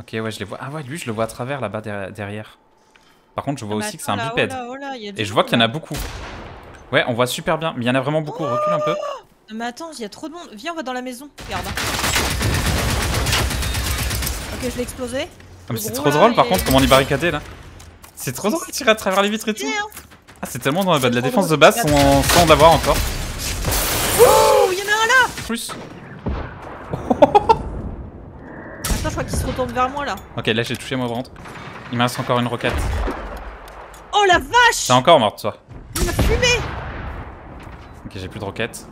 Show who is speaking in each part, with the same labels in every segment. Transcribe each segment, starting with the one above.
Speaker 1: Ok, ouais, je les vois. Ah ouais, lui, je le vois à travers là-bas der- derrière. Par contre, je vois
Speaker 2: Ah, mais
Speaker 1: aussi que c'est un
Speaker 2: là,
Speaker 1: bipède.
Speaker 2: oh là, oh là,
Speaker 1: Et je vois qu'il y en a beaucoup. Ouais, on voit super bien. Mais il y en a vraiment beaucoup. Recule un peu.
Speaker 2: Non, mais attends, il y a trop de monde. Viens, on va dans la maison. Regarde. Ok, je l'ai explosé.
Speaker 1: Ah, mais c'est trop drôle par contre comment on est barricadé là. C'est trop drôle de tirer à travers les vitres et tout.
Speaker 2: Hein.
Speaker 1: Ah, c'est tellement dans bah, de la défense de base sans, sans en avoir encore.
Speaker 2: Oh, il y en a un là
Speaker 1: Plus.
Speaker 2: Attends, je crois qu'il se retourne vers moi là.
Speaker 1: Ok, là j'ai touché moi ventre. Il me reste encore une roquette.
Speaker 2: Oh la vache
Speaker 1: T'es encore morte toi.
Speaker 2: Il m'a fumé
Speaker 1: Ok, j'ai plus de roquettes.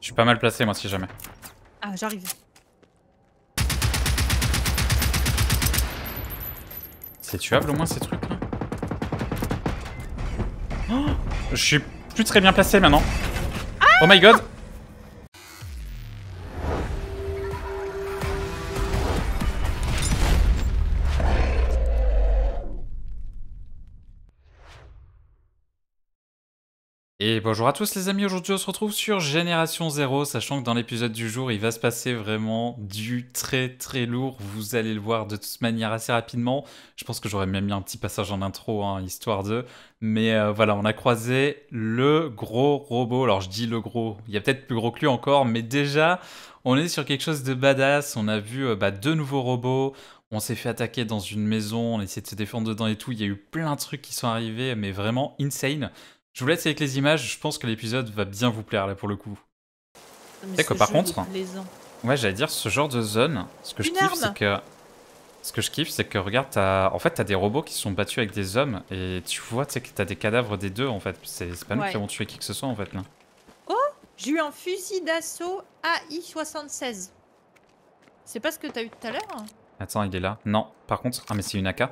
Speaker 1: Je suis pas mal placé moi si jamais.
Speaker 2: Ah, j'arrive.
Speaker 1: C'est tuable au moins ces trucs là Oh, Je suis plus très bien placé maintenant. Oh my god Et bonjour à tous les amis, aujourd'hui on se retrouve sur Génération 0, sachant que dans l'épisode du jour il va se passer vraiment du très très lourd, vous allez le voir de toute manière assez rapidement, je pense que j'aurais même mis un petit passage en intro, hein, histoire de, mais euh, voilà, on a croisé le gros robot, alors je dis le gros, il y a peut-être plus gros que lui encore, mais déjà on est sur quelque chose de badass, on a vu euh, bah, deux nouveaux robots, on s'est fait attaquer dans une maison, on a de se défendre dedans et tout, il y a eu plein de trucs qui sont arrivés, mais vraiment insane. Je vous laisse avec les images, je pense que l'épisode va bien vous plaire là pour le coup.
Speaker 2: Mais
Speaker 1: sais que par contre-. Ouais, j'allais dire ce genre de zone, ce que je
Speaker 2: Une
Speaker 1: kiffe c'est que ce que je kiffe c'est que regarde t'as en fait t'as des robots qui se sont battus avec des hommes et tu vois tu sais que t'as des cadavres des deux en fait, c'est c'est pas nous
Speaker 2: Ouais.
Speaker 1: qui avons tué qui que ce soit en fait là.
Speaker 2: J'ai eu un fusil d'assaut AI-76. C'est pas ce que t'as eu tout à l'heure hein?
Speaker 1: Attends, il est là. Non, par contre, ah mais c'est une AK.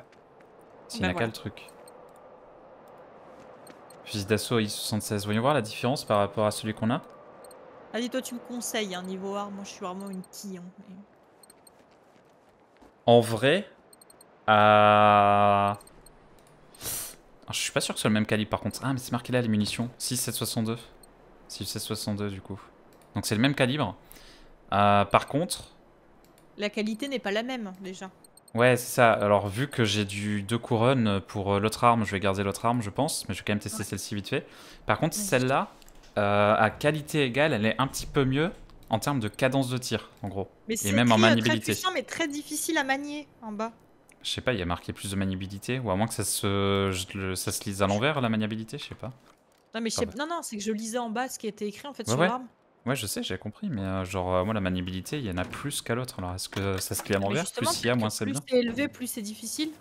Speaker 1: C'est une
Speaker 2: Bah
Speaker 1: AK
Speaker 2: voilà.
Speaker 1: le truc. Fusil d'assaut I-76. Voyons voir la différence par rapport à celui qu'on a.
Speaker 2: Vas-y, toi, tu me conseilles, hein, niveau arme. Moi, je suis vraiment une quille. hein, mais-
Speaker 1: En vrai, euh... ah, je suis pas sûr que ce soit le même calibre par contre. Ah, mais c'est marqué là les munitions. 6,762. 6,762 du coup. Donc c'est le même calibre. Euh, par contre,
Speaker 2: La qualité n'est pas la même, déjà.
Speaker 1: Ouais, c'est ça. Alors, vu que j'ai du deux couronnes pour euh, l'autre arme, je vais garder l'autre arme, je pense. Mais je vais quand même tester
Speaker 2: Ouais.
Speaker 1: celle-ci vite fait. Par contre,
Speaker 2: Ouais,
Speaker 1: celle-là, euh, à qualité égale, elle est un petit peu mieux en termes de cadence de tir, en gros.
Speaker 2: Mais c'est
Speaker 1: même en
Speaker 2: euh,
Speaker 1: maniabilité.
Speaker 2: très puissant, mais très difficile à manier, en bas?
Speaker 1: Je sais pas, il y a marqué plus de maniabilité, ou à moins que ça se, je ça se lise à l'envers, la maniabilité, je sais pas.
Speaker 2: Non, mais je sais... Non, non, c'est que je lisais en bas ce qui était écrit, en fait,
Speaker 1: Ouais,
Speaker 2: sur l'arme.
Speaker 1: Ouais, je sais, j'ai compris, mais euh, genre, euh, moi, la maniabilité, il y en a plus qu'à l'autre. Alors, est-ce que ça se lit à l'envers? Plus il y a, moins c'est
Speaker 2: plus
Speaker 1: bien.
Speaker 2: c'est élevé, plus c'est difficile.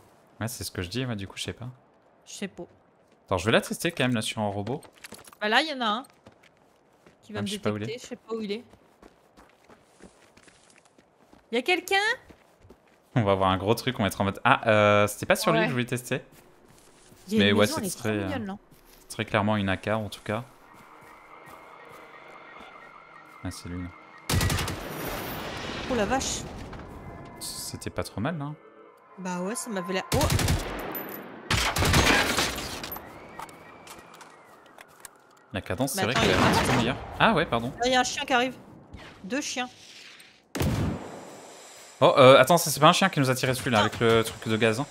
Speaker 1: Ouais, c'est ce que je dis, ouais, du coup, je sais pas.
Speaker 2: Je sais pas.
Speaker 1: Attends, je vais la tester quand même là sur un robot.
Speaker 2: Bah là, il y en a un qui va
Speaker 1: Ah,
Speaker 2: me
Speaker 1: je sais
Speaker 2: détecter. Je sais pas où il est. Il y a quelqu'un?
Speaker 1: On va avoir un gros truc, on va être en mode. Ah, euh, c'était pas sur lui que je voulais tester. Mais ouais. C'est très clairement une AK en tout cas. Ah, c'est lui.
Speaker 2: Oh la vache.
Speaker 1: C'était pas trop mal, là.
Speaker 2: Bah ouais, ça m'avait l'air. Oh
Speaker 1: La cadence, c'est
Speaker 2: Mais
Speaker 1: vrai qu'elle est un petit peu meilleure. Ah, ouais, pardon.
Speaker 2: Il y a un chien qui arrive. Deux chiens.
Speaker 1: Oh, euh, attends, ça c'est pas un chien qui nous a tiré dessus là avec le truc de gaz. hein.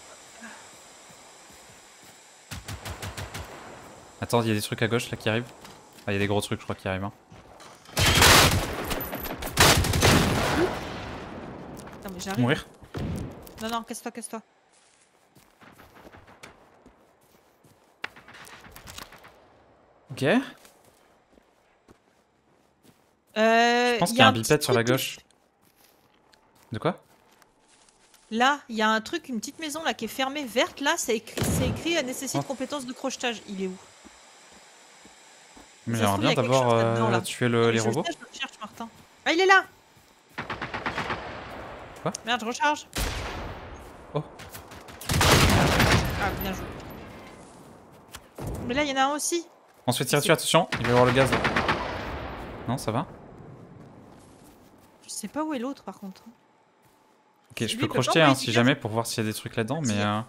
Speaker 1: Attends, il y a des trucs à gauche là qui arrivent. Ah, il y a des gros trucs, je crois, qui arrivent. hein.
Speaker 2: Attends, mais j'arrive.
Speaker 1: Mourir
Speaker 2: Non, non, casse-toi, casse-toi.
Speaker 1: Ok.
Speaker 2: Euh,
Speaker 1: Je pense
Speaker 2: il
Speaker 1: qu'il y a un bipède sur la gauche. De quoi?
Speaker 2: Là, il y a un truc, une petite maison là qui est fermée, verte. Là, c'est écrit, c'est écrit euh, nécessite
Speaker 1: Oh.
Speaker 2: compétence de crochetage. Il est où?
Speaker 1: Mais J'aimerais
Speaker 2: trouve,
Speaker 1: bien d'abord euh, tuer le-
Speaker 2: mais
Speaker 1: les robots.
Speaker 2: je le cherche, Martin. Ah, il est là
Speaker 1: Quoi
Speaker 2: Merde, je recharge.
Speaker 1: Oh.
Speaker 2: Ah, bien joué. Mais là, il y en a un aussi.
Speaker 1: On se fait tirer dessus, attention, il va y avoir le gaz là. Non, ça va
Speaker 2: Je sais pas où est l'autre par contre.
Speaker 1: Ok, je peux crocheter hein, si jamais pour voir s'il y a des trucs là-dedans, mais
Speaker 2: Vas-y.
Speaker 1: euh,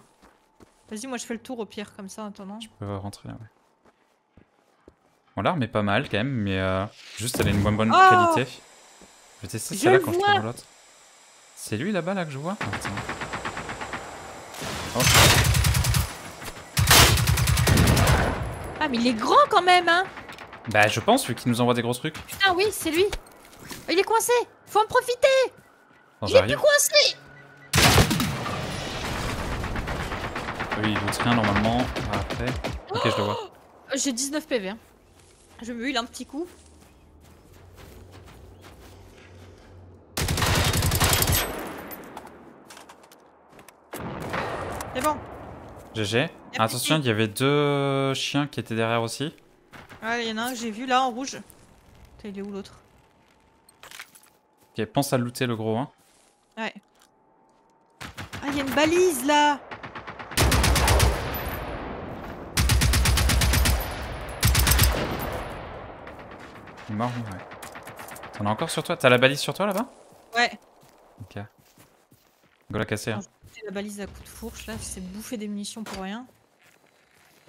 Speaker 2: Vas-y, moi je fais le tour au pire, comme ça en attendant.
Speaker 1: je peux rentrer là, ouais. Bon, l'arme est pas mal quand même, mais euh, juste elle a une bonne, bonne
Speaker 2: Oh
Speaker 1: qualité. Je vais tester celle-là
Speaker 2: le
Speaker 1: quand je trouve l'autre. C'est lui là-bas là que je vois Ah, attends. Oh.
Speaker 2: Ah, mais il est grand quand même, hein
Speaker 1: Bah, je pense, vu qu'il nous envoie des gros trucs.
Speaker 2: Putain, oui, c'est lui. Oh, Il est coincé. Faut en profiter. Il est plus coincé.
Speaker 1: Oui, il loot rien normalement. Après. Ok, je le vois.
Speaker 2: Euh, J'ai 19 PV. hein. Je me huile un petit coup.
Speaker 1: GG. Attention, il y avait deux chiens qui étaient derrière aussi.
Speaker 2: Ah, il y en a un que j'ai vu là en rouge. Putain, il est où l'autre?
Speaker 1: Ok, pense à looter le gros, hein.
Speaker 2: Ouais. Ah, il y a une balise là
Speaker 1: Il est mort, ouais. T'en as encore sur toi? T'as la balise sur toi là-bas?
Speaker 2: Ouais.
Speaker 1: Ok. Go la casser. hein.
Speaker 2: La balise à coup de fourche là, c'est bouffer des munitions pour rien.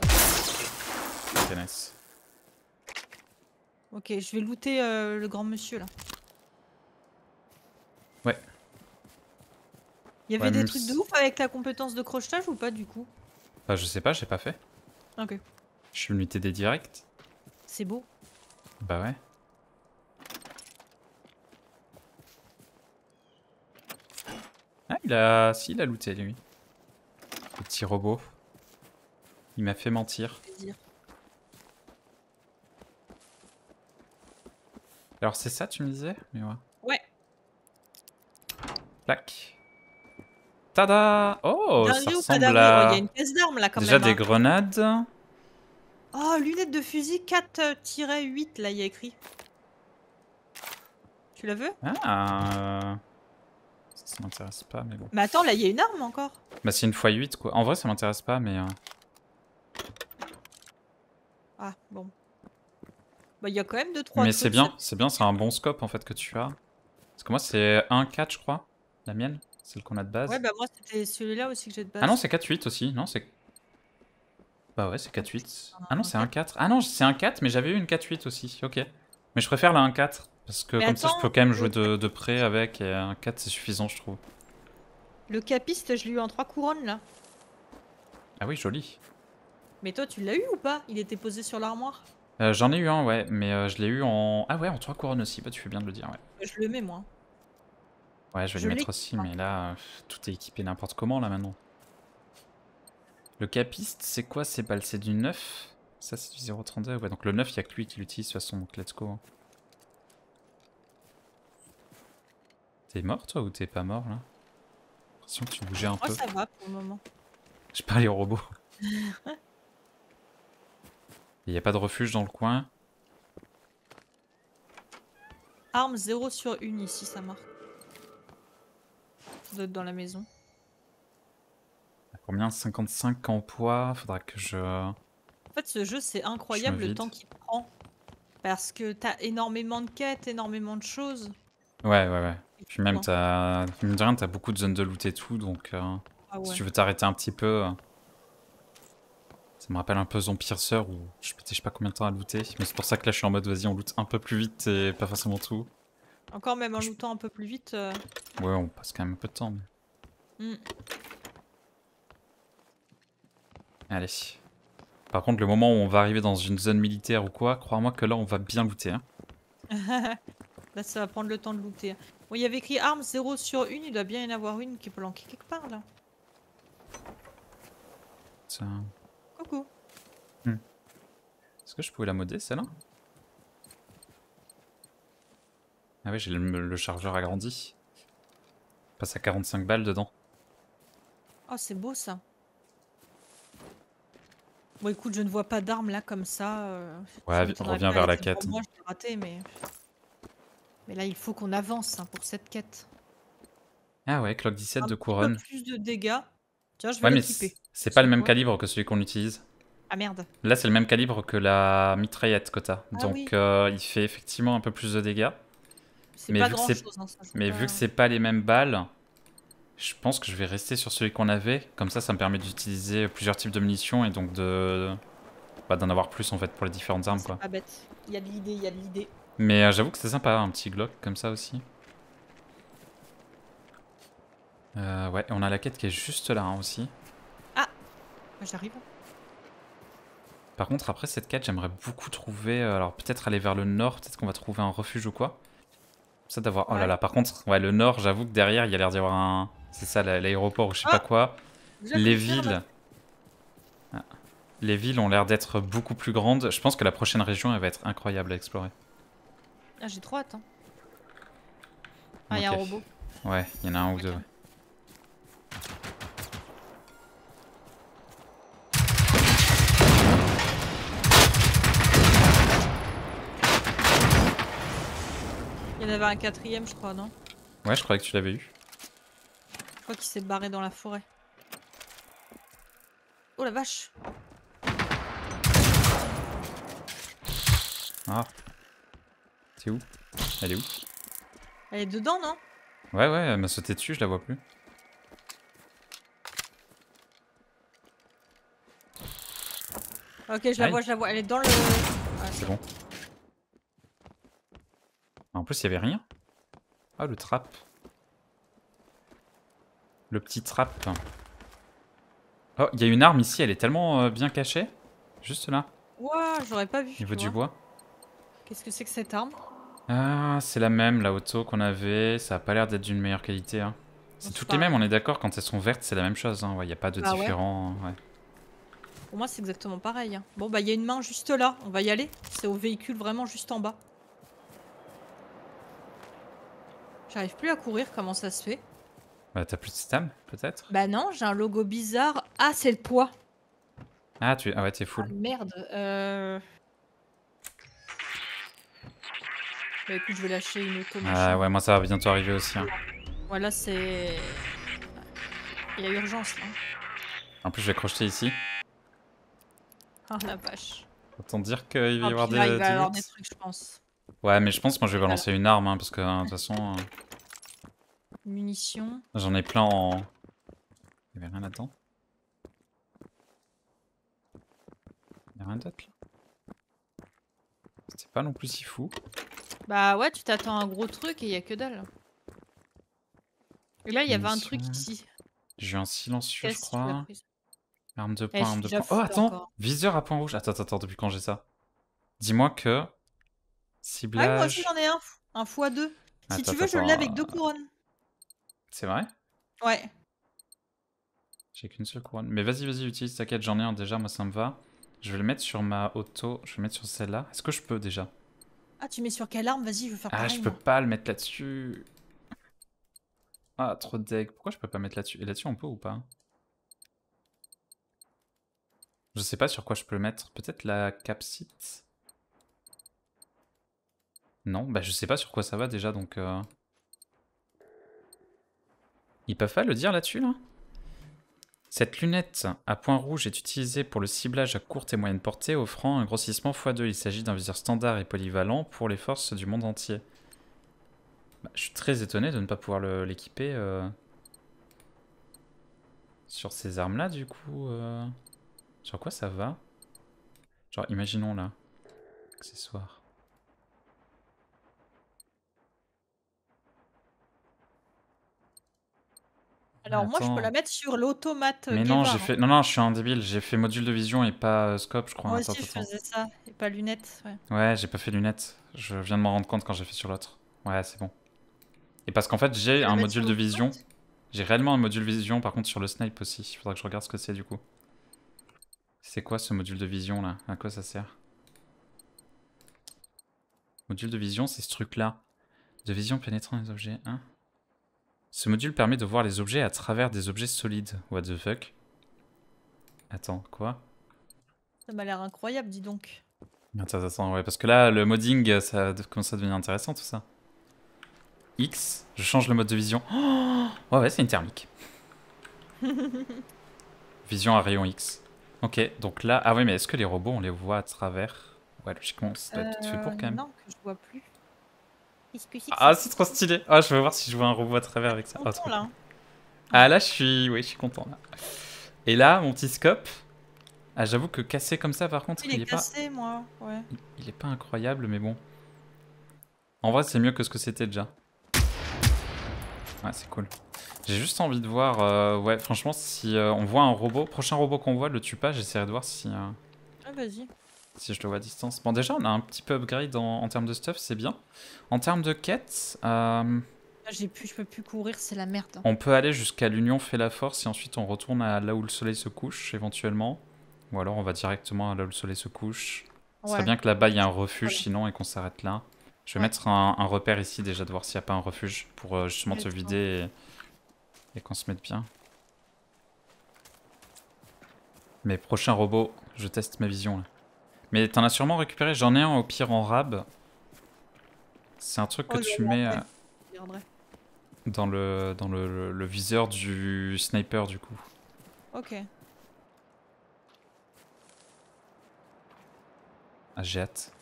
Speaker 1: Ok, nice.
Speaker 2: Ok, je vais looter euh, le grand monsieur là.
Speaker 1: Ouais.
Speaker 2: Il y avait
Speaker 1: Ouais,
Speaker 2: des trucs de ouf avec la compétence de crochetage ou pas du coup?
Speaker 1: Bah, je sais pas, j'ai pas fait.
Speaker 2: Ok.
Speaker 1: Je suis venu t'aider direct.
Speaker 2: C'est beau.
Speaker 1: Bah ouais. Il a. Si, il a looté lui. Le petit robot. Il m'a fait mentir. Alors, c'est ça, tu me disais? Mais ouais.
Speaker 2: Ouais.
Speaker 1: Plac. Tada Oh, ça ressemble à.
Speaker 2: Il y a une d'armes là quand
Speaker 1: Déjà
Speaker 2: même.
Speaker 1: des
Speaker 2: hein.
Speaker 1: grenades.
Speaker 2: Oh, lunettes de fusil 4-8 là, il y a écrit. Tu la veux?
Speaker 1: Ah. Ça, m'intéresse pas, mais bon.
Speaker 2: Mais attends, là il y a une arme encore.
Speaker 1: Bah, c'est une x8 quoi. En vrai, ça m'intéresse pas, mais. euh,
Speaker 2: Ah, bon. Bah, il y a quand même 2-3
Speaker 1: Mais c'est bien, c'est bien, c'est un bon scope en fait que tu as. Parce que moi, c'est 1-4, je crois. La mienne, celle qu'on a de base.
Speaker 2: Ouais, bah moi c'était celui-là aussi que j'ai de base.
Speaker 1: Ah non, c'est 4-8 aussi. Non, c'est. Bah ouais, c'est 4-8. Ah non, c'est 1-4. Ah non, c'est 1-4, mais j'avais eu une 4-8 aussi. Ok. Mais je préfère la 1-4. Parce que
Speaker 2: Mais
Speaker 1: comme ça, je peux quand même jouer de, de près avec. Et un 4, c'est suffisant, je trouve.
Speaker 2: Le capiste, je l'ai eu en 3 couronnes là.
Speaker 1: Ah oui, joli.
Speaker 2: Mais toi, tu l'as eu ou pas? Il était posé sur l'armoire?
Speaker 1: Euh, J'en ai eu un, ouais. Mais euh, je l'ai eu en. Ah ouais, en 3 couronnes aussi. Bah, tu fais bien de le dire, ouais.
Speaker 2: Je le mets moi.
Speaker 1: Ouais, je vais
Speaker 2: Je
Speaker 1: le mettre aussi, mais là, euh, tout est équipé n'importe comment, là, maintenant. Le capiste, c'est quoi? Ces balles C'est du 9 Ça, c'est du 0,32 Ouais, donc le 9, il y a que lui qui l'utilise, de toute façon, donc let's go. hein. T'es mort, toi, ou t'es pas mort, là? J'ai l'impression que tu bougeais un
Speaker 2: Moi,
Speaker 1: peu.
Speaker 2: ça va pour le moment.
Speaker 1: Je parlais au robot. Il n'y a pas de refuge dans le coin?
Speaker 2: Arme 0 sur 1 ici, ça marque. Doit être dans la maison.
Speaker 1: Combien? 55 en poids? Faudra que je...
Speaker 2: En fait, ce jeu, c'est incroyable le temps qu'il prend. Parce que t'as énormément de quêtes, énormément de choses.
Speaker 1: Ouais, ouais, ouais. Puis même, t'as... Mine de rien, t'as beaucoup de zones de loot et tout, donc... euh,
Speaker 2: Ah
Speaker 1: Si tu veux t'arrêter un petit peu... euh, Ça me rappelle un peu Zombiercer où je je sais pas combien de temps à looter. Mais c'est pour ça que là, je suis en mode, vas-y, on loot un peu plus vite et pas forcément tout.
Speaker 2: Encore même en
Speaker 1: Je-
Speaker 2: lootant un peu plus vite. euh,
Speaker 1: Ouais, on passe quand même un peu de temps. mais-
Speaker 2: hmm.
Speaker 1: Allez. Par contre, le moment où on va arriver dans une zone militaire ou quoi, crois-moi que là, on va bien looter. Hein.
Speaker 2: Là, ça va prendre le temps de looter. Bon, il y avait écrit arme 0 sur 1, il doit bien y en avoir une qui est planquée quelque part là.
Speaker 1: Ça-
Speaker 2: Coucou.
Speaker 1: Est-ce que je pouvais la modder, celle-là? Ah oui, j'ai le, le chargeur agrandi. Passe à 45 balles dedans.
Speaker 2: Oh, c'est beau ça. Bon, écoute, je ne vois pas d'armes là comme ça. euh,
Speaker 1: Ouais, reviens
Speaker 2: pas,
Speaker 1: vers la quête.
Speaker 2: Moi, je l'ai raté, mais. Mais là, il faut qu'on avance hein, pour cette quête.
Speaker 1: Ah ouais, clock 17
Speaker 2: Un
Speaker 1: de
Speaker 2: peu
Speaker 1: couronne.
Speaker 2: plus de dégâts. Tiens, je vais
Speaker 1: Ouais, c'est pas le même calibre que celui qu'on utilise.
Speaker 2: Ah merde.
Speaker 1: Là, c'est le même calibre que la mitraillette que t'as.
Speaker 2: Ah
Speaker 1: Donc,
Speaker 2: oui.
Speaker 1: euh, il fait effectivement un peu plus de dégâts.
Speaker 2: C'est
Speaker 1: Mais
Speaker 2: pas
Speaker 1: vu que
Speaker 2: chose. Hein, ça
Speaker 1: Mais
Speaker 2: pas-
Speaker 1: vu que c'est pas les mêmes balles, je pense que je vais rester sur celui qu'on avait. Comme ça, ça me permet d'utiliser plusieurs types de munitions et donc de bah, d'en avoir plus en fait pour les différentes armes
Speaker 2: C'est
Speaker 1: quoi.
Speaker 2: pas bête. Il y a de l'idée, il y a de l'idée.
Speaker 1: Mais euh, j'avoue que c'est sympa, un petit Glock comme ça aussi. Euh, ouais, on a la quête qui est juste là hein, aussi.
Speaker 2: Moi, J'arrive.
Speaker 1: Par contre, après cette quête, j'aimerais beaucoup trouver. euh, alors, peut-être aller vers le nord, peut-être qu'on va trouver un refuge ou quoi. Ça d'avoir. Oh là là, par contre, ouais, le nord, j'avoue que derrière, il y a l'air d'y avoir un. C'est ça, la- l'aéroport ou je sais
Speaker 2: Ah
Speaker 1: pas quoi.
Speaker 2: Déjà,
Speaker 1: Les villes. Ah. Les villes ont l'air d'être beaucoup plus grandes. Je pense que la prochaine région, elle va être incroyable à explorer.
Speaker 2: Ah, j'ai trop hâte. hein. Ah, il y a un robot.
Speaker 1: Ouais, il y en a un ou deux.
Speaker 2: Il y en avait un quatrième, je crois, non?
Speaker 1: Ouais, je croyais que tu l'avais eu.
Speaker 2: Je crois qu'il s'est barré dans la forêt. Oh la vache
Speaker 1: Ah. C'est où? Elle est où?
Speaker 2: Elle est dedans, non?
Speaker 1: Ouais, ouais, elle m'a sauté dessus, je la vois plus.
Speaker 2: Ok, je la
Speaker 1: Aïe.
Speaker 2: vois, je la vois. Elle est dans le...
Speaker 1: C'est bon. En plus, il y avait rien? Ah, le trap. Le petit trap. Oh, il y a une arme ici, elle est tellement euh, bien cachée. Juste là,
Speaker 2: Ouah, j'aurais pas vu.
Speaker 1: au niveau du bois.
Speaker 2: Qu'est-ce que c'est que cette arme?
Speaker 1: Ah, c'est la même, la auto qu'on avait. Ça a pas l'air d'être d'une meilleure qualité. hein. C'est toutes les mêmes, on est d'accord. Quand elles sont vertes, c'est la même chose. Il n'y a pas de
Speaker 2: Ah ouais
Speaker 1: différent. ouais.
Speaker 2: Pour moi, c'est exactement pareil. hein. Bon, bah, il y a une main juste là. On va y aller. C'est au véhicule vraiment juste en bas. J'arrive plus à courir. Comment ça se fait?
Speaker 1: Bah, t'as plus de stam, peut-être?
Speaker 2: Bah non, j'ai un logo bizarre. Ah, c'est le poids.
Speaker 1: Ah, tu... ah ouais, t'es
Speaker 2: Ah,
Speaker 1: full.
Speaker 2: merde. Euh... Bah écoute, je vais lâcher une auto.
Speaker 1: Ah ouais, moi ça va bientôt arriver aussi. hein.
Speaker 2: Voilà, c'est... Il y a urgence là.
Speaker 1: En plus, je vais crocheter ici.
Speaker 2: Ah la vache.
Speaker 1: Autant dire qu'il va y
Speaker 2: Ah,
Speaker 1: avoir des,
Speaker 2: là, il va
Speaker 1: des
Speaker 2: y avoir
Speaker 1: loot.
Speaker 2: des trucs, je pense.
Speaker 1: Ouais, mais je pense que moi je vais
Speaker 2: Voilà.
Speaker 1: balancer une arme, hein, parce que de toute façon, euh,
Speaker 2: Munitions.
Speaker 1: j'en ai plein en. Il y avait rien là-dedans Il y a rien d'autre là? C'était pas non plus si fou.
Speaker 2: Bah ouais, tu t'attends à un gros truc et il y a que dalle. Et là, il y avait un truc ici.
Speaker 1: J'ai eu un silencieux, je crois. Arme de
Speaker 2: Eh,
Speaker 1: poing, arme de poing. Oh, attends
Speaker 2: encore.
Speaker 1: Viseur à point rouge. Attends, attends, attends, depuis quand j'ai ça? Dis-moi que.
Speaker 2: Ah oui,
Speaker 1: Ciblage.
Speaker 2: moi aussi j'en ai un. Un x2. Si tu veux, je l'ai avec deux couronnes.
Speaker 1: C'est vrai?
Speaker 2: Ouais.
Speaker 1: J'ai qu'une seule couronne. Mais vas-y, vas-y, utilise ta quête, j'en ai un déjà, moi ça me va. Je vais le mettre sur ma auto, je vais le mettre sur celle-là. Est-ce que je peux déjà?
Speaker 2: Ah, tu mets sur quelle arme? Vas-y, je veux faire
Speaker 1: Ah,
Speaker 2: pareil.
Speaker 1: je peux
Speaker 2: moi.
Speaker 1: pas le mettre là-dessus. Ah, trop de deck. Pourquoi je peux pas mettre là-dessus? Et là-dessus, on peut ou pas? Je sais pas sur quoi je peux le mettre. Peut-être la capsite? Non, bah je sais pas sur quoi ça va déjà, donc... euh, Ils peuvent pas le dire là-dessus, là? Cette lunette à point rouge est utilisée pour le ciblage à courte et moyenne portée, offrant un grossissement x2. Il s'agit d'un viseur standard et polyvalent pour les forces du monde entier. Bah, je suis très étonné de ne pas pouvoir l'équiper euh, sur ces armes-là, du coup. euh, Sur quoi ça va? Genre, imaginons là. Accessoires.
Speaker 2: Alors moi, je peux la mettre sur l'automate. euh,
Speaker 1: Mais non, j'ai fait. Non, non, je suis un débile. J'ai fait module de vision et pas euh, scope, je crois.
Speaker 2: Moi
Speaker 1: Attends,
Speaker 2: aussi, je faisais ça. Et pas lunettes. Ouais.
Speaker 1: Ouais, j'ai pas fait lunettes. Je viens de m'en rendre compte quand j'ai fait sur l'autre. Ouais, c'est bon. Et parce qu'en fait, j'ai un module de vision. J'ai réellement un module vision, par contre, sur le snipe aussi. Il faudra que je regarde ce que c'est du coup. C'est quoi ce module de vision là? À quoi ça sert? Module de vision, c'est ce truc là. De vision pénétrant les objets. Hein? Ce module permet de voir les objets à travers des objets solides. What the fuck? Attends, quoi?
Speaker 2: Ça m'a l'air incroyable, dis donc.
Speaker 1: Attends, attends, ouais, parce que là, le modding, ça commence à devenir intéressant tout ça. X, je change le mode de vision. Oh ouais, ouais, c'est une thermique. vision à rayon X. Ok, donc là, ah ouais, mais est-ce que les robots, on les voit à travers? Ouais, logiquement, doit être fait pour
Speaker 2: Euh,
Speaker 1: quand même.
Speaker 2: Non, que je vois plus. Qu'est-ce que c'est que
Speaker 1: Ah, c'est trop stylé. Ah, je veux voir si je vois un robot à travers avec ça. Ah,
Speaker 2: Content,
Speaker 1: trop
Speaker 2: là.
Speaker 1: cool. Ah, là, je suis, oui, je suis content là. Et là, mon petit scope. Ah, j'avoue que cassé comme ça, par contre,
Speaker 2: Il,
Speaker 1: il
Speaker 2: est
Speaker 1: pas,
Speaker 2: cassé, moi. Ouais.
Speaker 1: il est pas incroyable, mais bon. En vrai, c'est mieux que ce que c'était déjà. Ouais, c'est cool. J'ai juste envie de voir, euh, ouais, franchement, si euh, on voit un robot, prochain robot qu'on voit, le tue pas, j'essaierai de voir si, euh,
Speaker 2: Ah, vas-y.
Speaker 1: Si je le vois à distance. Bon, déjà, on a un petit peu upgrade en, en termes de stuff, c'est bien. En termes de quêtes, euh,
Speaker 2: Ah, J'ai plus, je peux plus courir, c'est la merde.
Speaker 1: on peut aller jusqu'à l'Union fait la force et ensuite on retourne à là où le soleil se couche, éventuellement. Ou alors on va directement à là où le soleil se couche. Ce serait
Speaker 2: Ouais.
Speaker 1: bien que là-bas il y ait un refuge sinon et qu'on s'arrête là. Je vais
Speaker 2: Ouais.
Speaker 1: mettre un, un repère ici déjà de voir s'il n'y a pas un refuge pour euh, justement
Speaker 2: c'est bon.
Speaker 1: vider et, et qu'on se mette bien. Mais prochain robot, je teste ma vision là. Mais t'en as sûrement récupéré, j'en ai un au pire en rab. C'est un truc que
Speaker 2: Oh,
Speaker 1: tu mets euh.
Speaker 2: Je
Speaker 1: dans, le, dans le, le- le viseur du sniper du coup.
Speaker 2: Ok.
Speaker 1: Ah, j'ai hâte.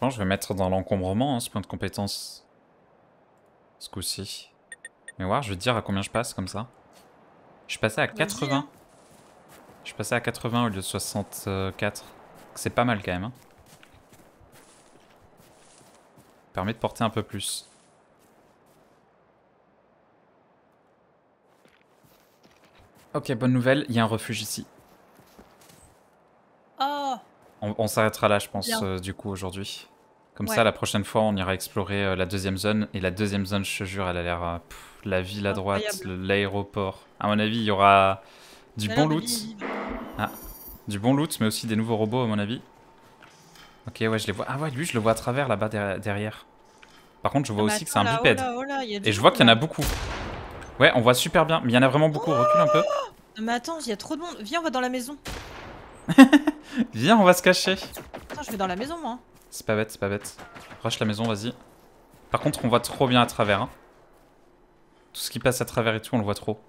Speaker 1: Bon, je vais mettre dans l'encombrement hein, ce point de compétence. Ce coup-ci. Mais voir, je vais te dire à combien je passe comme ça. Je suis passé à
Speaker 2: Vas-y,
Speaker 1: 80.
Speaker 2: hein.
Speaker 1: Je suis passé à 80 au lieu de 64. C'est pas mal quand même. hein. Permet de porter un peu plus. Ok, bonne nouvelle, il y a un refuge ici.
Speaker 2: Oh
Speaker 1: On, on s'arrêtera là, je pense, euh, du coup, aujourd'hui. Comme
Speaker 2: Ouais.
Speaker 1: ça, la prochaine fois, on ira explorer euh, la deuxième zone. Et la deuxième zone, je te jure, elle a l'air... euh, la ville à droite, l'aéroport. À mon avis, il y aura du bon loot.
Speaker 2: vivre.
Speaker 1: Du bon loot, mais aussi des nouveaux robots, à mon avis. Ok, ouais, je les vois. Ah ouais, lui, je le vois à travers, là-bas, der- derrière. Par contre, je vois
Speaker 2: Ah, mais
Speaker 1: aussi que c'est un
Speaker 2: là,
Speaker 1: bipède.
Speaker 2: oh là, oh là,
Speaker 1: Et je vois qu'il y en a beaucoup. Ouais, on voit super bien. Mais il y en a vraiment beaucoup. Recule un peu.
Speaker 2: Non, mais attends, il y a trop de monde. Viens, on va dans la maison.
Speaker 1: Viens, on va se cacher.
Speaker 2: Attends, je vais dans la maison, moi.
Speaker 1: C'est pas bête, c'est pas bête. Rush la maison, vas-y. Par contre, on voit trop bien à travers. hein. Tout ce qui passe à travers et tout, on le voit trop.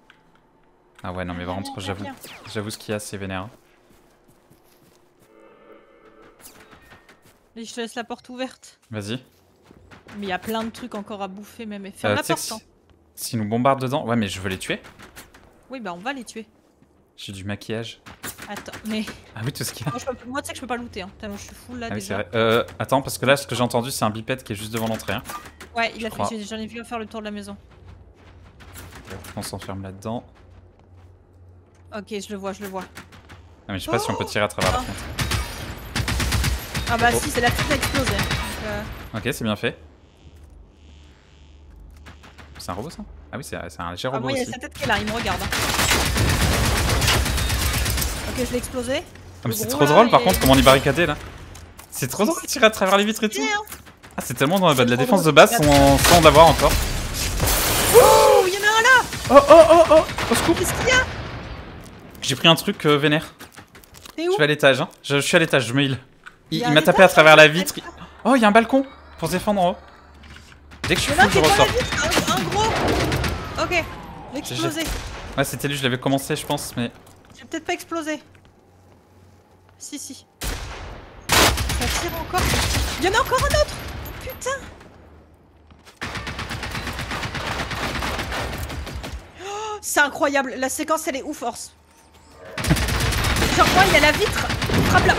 Speaker 1: Ah ouais, non, mais par contre, j'avoue, j'avoue ce qu'il y a, c'est vénère.
Speaker 2: Et je te laisse la porte ouverte.
Speaker 1: Vas-y.
Speaker 2: Mais il y a plein de trucs encore à bouffer, même. Et Ferme
Speaker 1: Euh,
Speaker 2: la porte. hein.
Speaker 1: si, s'ils nous bombardent dedans, ouais, mais je veux les tuer.
Speaker 2: Oui, bah on va les tuer.
Speaker 1: J'ai du maquillage.
Speaker 2: Attends, mais.
Speaker 1: Ah oui, tout ce qu'il y a.
Speaker 2: Moi, tu sais que je peux pas looter. Hein. Tellement je suis full là
Speaker 1: Ah oui, vrai. Euh, attends, parce que là, ce que j'ai entendu, c'est un bipède qui est juste devant l'entrée. Hein.
Speaker 2: ouais, il a
Speaker 1: crois.
Speaker 2: fait. J'en ai vu faire le tour de la maison.
Speaker 1: On s'enferme là-dedans.
Speaker 2: Ok, je le vois, je le vois.
Speaker 1: Ah, mais je sais pas si on peut tirer à travers la
Speaker 2: Ah.
Speaker 1: fenêtre.
Speaker 2: Ah bah
Speaker 1: Oh.
Speaker 2: si, c'est la petite a explosé. Euh,
Speaker 1: Ok, c'est bien fait. C'est un robot ça? Ah oui, c'est un léger
Speaker 2: Ah,
Speaker 1: robot
Speaker 2: moi, il y a sa tête qui est là, il me regarde. hein. Ok, je l'ai explosé.
Speaker 1: Ah, mais c'est trop
Speaker 2: là,
Speaker 1: drôle par contre comment on est barricadé là. C'est trop drôle de tirer à travers les vitres et tout.
Speaker 2: Tiens.
Speaker 1: Ah, c'est tellement dans bah, de la défense de base sans, sans en avoir encore.
Speaker 2: Oh, il y en a un là
Speaker 1: Oh oh oh oh Au secours
Speaker 2: Qu'est-ce qu'il y a?
Speaker 1: J'ai pris un truc euh, vénère.
Speaker 2: Où?
Speaker 1: Je vais à l'étage, hein. Je, je suis à l'étage, je me heal.
Speaker 2: Il
Speaker 1: m'a tapé à travers la vitre. Oh, il y a un balcon pour se défendre en haut. Dès que je suis
Speaker 2: un
Speaker 1: je ressors.
Speaker 2: un gros Ok, explosé.
Speaker 1: Ouais, c'était lui, je l'avais commencé, je pense, mais.
Speaker 2: J'ai peut-être pas explosé. Si, si. Ça tire encore. Il y en a encore un autre Oh, Putain Oh, C'est incroyable, la séquence elle est ouf, force. Genre moi il y a la vitre, frappe là.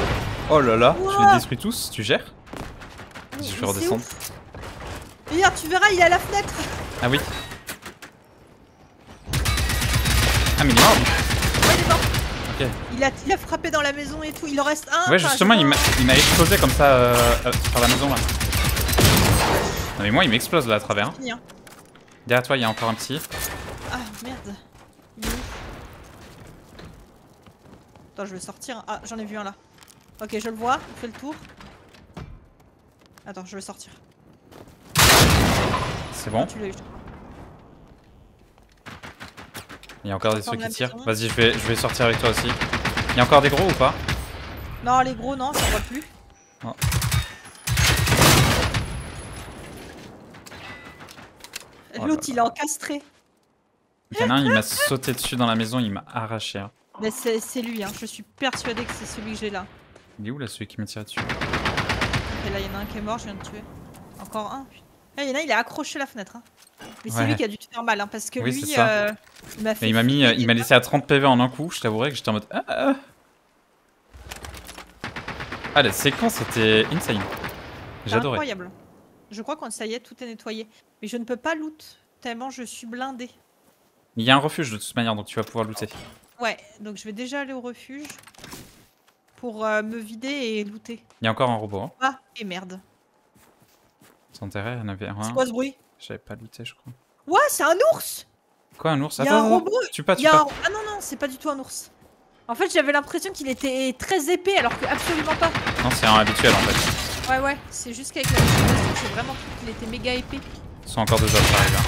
Speaker 1: Oh là là, je
Speaker 2: Ouah.
Speaker 1: les détruis tous, tu gères Je vais redescendre.
Speaker 2: Regarde, tu verras, il est à la fenêtre.
Speaker 1: Ah oui. Ah, mais il est mort.
Speaker 2: Ouais, il est mort.
Speaker 1: Ok.
Speaker 2: Il a, il a frappé dans la maison et tout, il en reste un.
Speaker 1: Ouais, justement, il m'a explosé comme ça euh, euh, par la maison là. Non, mais moi, il m'explose là à travers.
Speaker 2: Fini, hein.
Speaker 1: Derrière toi, il y a encore un petit.
Speaker 2: Ah merde. Attends, je vais sortir. Ah, j'en ai vu un là. Ok, je le vois. Il fait le tour. Attends, je vais sortir.
Speaker 1: C'est bon.
Speaker 2: Tu l'as eu.
Speaker 1: Il y a encore des
Speaker 2: la
Speaker 1: qui tirent. Vas-y, je vais, je vais sortir avec toi aussi. Il y a encore des gros ou pas?
Speaker 2: Non, les gros, non, ça voit plus.
Speaker 1: Oh.
Speaker 2: L'autre, il est encastré.
Speaker 1: Il y en a un, il m'a sauté dessus dans la maison, il m'a arraché. hein.
Speaker 2: Mais c'est lui, hein. je suis persuadée que c'est celui que j'ai là.
Speaker 1: Il est où là, celui qui m'a tiré dessus
Speaker 2: Ok, là, il y en a un qui est mort, je viens de tuer. Encore un. Ah, il y en a, il est accroché à la fenêtre. hein. Mais c'est lui qui a dû te faire mal, hein, parce que
Speaker 1: Oui,
Speaker 2: lui, euh, il m'a fait.
Speaker 1: Mais il m'a mis, euh, il m'a laissé à 30 PV en un coup. Je t'avouerai que j'étais en mode. Ah, ah. Ah, la séquence était insane.
Speaker 2: C'est
Speaker 1: J'adorais.
Speaker 2: incroyable. Je crois qu'on ça y est, tout est nettoyé. Mais je ne peux pas loot. tellement je suis blindée.
Speaker 1: Il y a un refuge de toute manière, donc tu vas pouvoir looter.
Speaker 2: Ouais, donc je vais déjà aller au refuge pour euh, me vider et looter.
Speaker 1: Il y a encore un robot. Hein.
Speaker 2: Ah, et merde.
Speaker 1: Sans intérêt, il y en avait
Speaker 2: C'est
Speaker 1: un.
Speaker 2: quoi ce bruit?
Speaker 1: J'avais pas looté, je crois.
Speaker 2: Ouais, c'est un ours
Speaker 1: Quoi, un ours?
Speaker 2: Il y a un robot,
Speaker 1: tu pas, tu pas?
Speaker 2: un- Ah non, non, c'est pas du tout un ours. En fait, j'avais l'impression qu'il était très épais, alors que absolument pas.
Speaker 1: Non, c'est un habituel en fait.
Speaker 2: Ouais, ouais, c'est juste qu'avec la j'ai vraiment cru qu'il était méga épais.
Speaker 1: Ils sont encore deux autres là.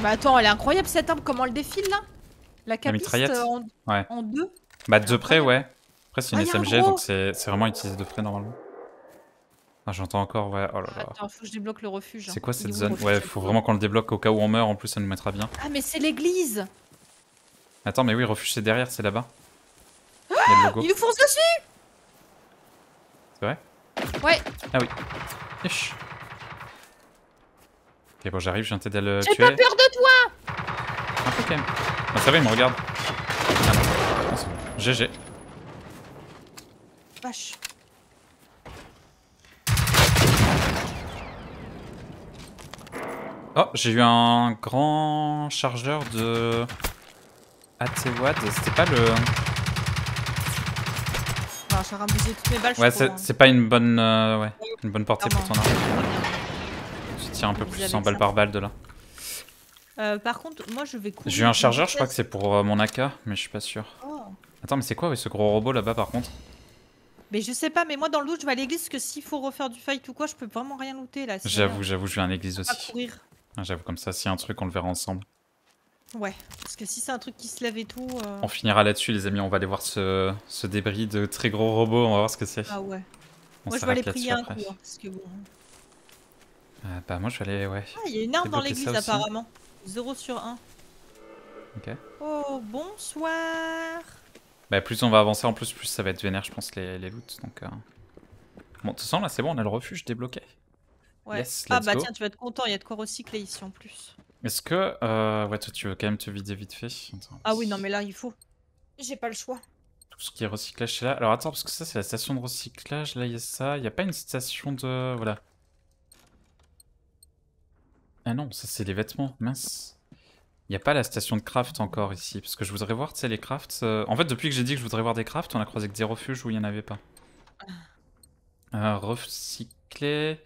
Speaker 2: Mais attends, elle est incroyable cette arme, comment elle défile là? La capiste
Speaker 1: mitraillette
Speaker 2: en,
Speaker 1: Ouais.
Speaker 2: en deux
Speaker 1: Bah, de près, ouais. Après, c'est une
Speaker 2: Ah, un
Speaker 1: SMG, donc c'est vraiment utilisé de près normalement. Ah, j'entends encore, ouais. Oh là là.
Speaker 2: Attends, faut que je débloque le refuge.
Speaker 1: C'est
Speaker 2: hein.
Speaker 1: quoi cette zone? Ouais, faut vraiment qu'on le débloque au cas où on meurt, en plus ça nous mettra bien.
Speaker 2: Ah, mais c'est l'église
Speaker 1: Attends, mais oui, refuge c'est derrière, c'est là-bas. Il y a le logo.
Speaker 2: Il nous fonce dessus
Speaker 1: C'est vrai?
Speaker 2: Ouais,
Speaker 1: Ish. Ok, bon, j'arrive, je viens t'aider à le
Speaker 2: j'ai pas peur de toi
Speaker 1: Un peu quand même. Ah, ça va, il me regarde. Ah non, Ah. GG.
Speaker 2: Vache.
Speaker 1: Oh, j'ai eu un grand chargeur de AT-Watt. C'était pas le.
Speaker 2: Enfin, j'ai remboursé toutes mes balles,
Speaker 1: Ouais,
Speaker 2: je
Speaker 1: c'est pas une bonne, euh, ouais, une bonne portée pour ton arme.
Speaker 2: hein.
Speaker 1: Tu tires un peu plus en balle
Speaker 2: ça.
Speaker 1: par balle de là.
Speaker 2: Euh, par contre, moi je vais courir.
Speaker 1: J'ai eu un chargeur, je crois que c'est pour euh, mon AK, mais je suis pas sûr.
Speaker 2: Oh.
Speaker 1: Attends, mais c'est quoi ouais, ce gros robot là-bas par contre?
Speaker 2: Mais je sais pas, mais moi dans le doute, je vais à l'église parce que s'il faut refaire du fight ou quoi, je peux vraiment rien looter là.
Speaker 1: J'avoue, j'avoue, je vais à l'église
Speaker 2: pas
Speaker 1: aussi.
Speaker 2: courir.
Speaker 1: Ah, J'avoue, comme ça, s'il y a un truc, on le verra ensemble.
Speaker 2: Ouais, parce que si c'est un truc qui se lève et tout. euh,
Speaker 1: On finira là-dessus, les amis. On va aller voir ce, ce débris de très gros robot. On va voir ce que c'est.
Speaker 2: Ah ouais.
Speaker 1: On
Speaker 2: moi je vais aller prier un coup. hein, parce que bon.
Speaker 1: Euh, bah, moi, je vais aller, ouais.
Speaker 2: Ah, il y a une arme dans l'église apparemment. 0 sur 1.
Speaker 1: Ok.
Speaker 2: Oh, bonsoir.
Speaker 1: Bah, plus on va avancer en plus, plus ça va être vénère, je pense, les, les loots. Donc, euh... Bon, de toute façon, là, c'est bon, on a le refuge débloqué.
Speaker 2: Ouais.
Speaker 1: Yes,
Speaker 2: ah bah
Speaker 1: go.
Speaker 2: tiens, tu vas être content, il y a de quoi recycler ici en plus.
Speaker 1: Est-ce que. Euh... Ouais, toi, tu veux quand même te vider vite fait? Attends,
Speaker 2: Ah oui, non mais là il faut. J'ai pas le choix.
Speaker 1: Tout ce qui est recyclage, c'est là. Alors, attends, parce que ça, c'est la station de recyclage. Là, il y a ça. Il n'y a pas une station de. Voilà. Ah non, ça, c'est les vêtements. Mince. Il n'y a pas la station de craft encore ici. Parce que je voudrais voir, tu sais, les crafts. euh, En fait, depuis que j'ai dit que je voudrais voir des crafts, on a croisé que des refuges où il n'y en avait pas. Euh, recycler.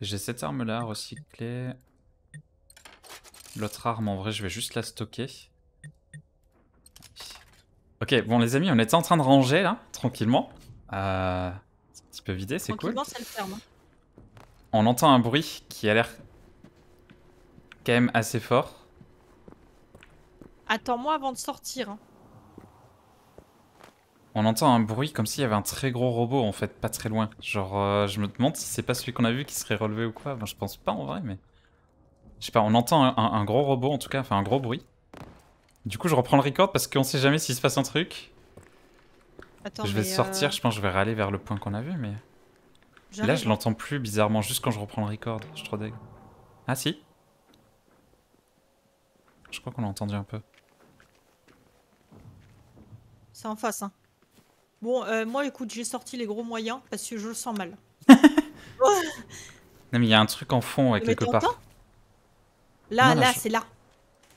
Speaker 1: J'ai cette arme-là, recycler. L'autre arme, en vrai, je vais juste la stocker. Ok, bon, les amis, on était en train de ranger, là, tranquillement. Euh... C'est un petit peu vidé, c'est cool.
Speaker 2: Tranquillement, ça le ferme. hein.
Speaker 1: On entend un bruit qui a l'air quand même assez fort.
Speaker 2: Attends-moi avant de sortir. hein.
Speaker 1: On entend un bruit comme s'il y avait un très gros robot en fait, pas très loin. Genre, euh, je me demande si c'est pas celui qu'on a vu qui serait relevé ou quoi. Enfin, je pense pas en vrai, mais. Je sais pas, on entend un, gros robot en tout cas, enfin un gros bruit. Du coup, je reprends le record parce qu'on sait jamais s'il se passe un truc.
Speaker 2: Attends,
Speaker 1: je vais
Speaker 2: mais,
Speaker 1: sortir,
Speaker 2: euh,
Speaker 1: je pense que je vais râler vers le point qu'on a vu, mais. Là, je l'entends plus bizarrement, juste quand je reprends le record. Je suis trop deg. Ah si Je crois qu'on l'a entendu un peu.
Speaker 2: C'est en face. Hein. Bon, euh, moi écoute, j'ai sorti les gros moyens parce que je le sens mal.
Speaker 1: Non, mais il y a un truc en fond, ouais,
Speaker 2: Mais
Speaker 1: quelque part.
Speaker 2: Là,
Speaker 1: Non,
Speaker 2: là,
Speaker 1: je-
Speaker 2: c'est là.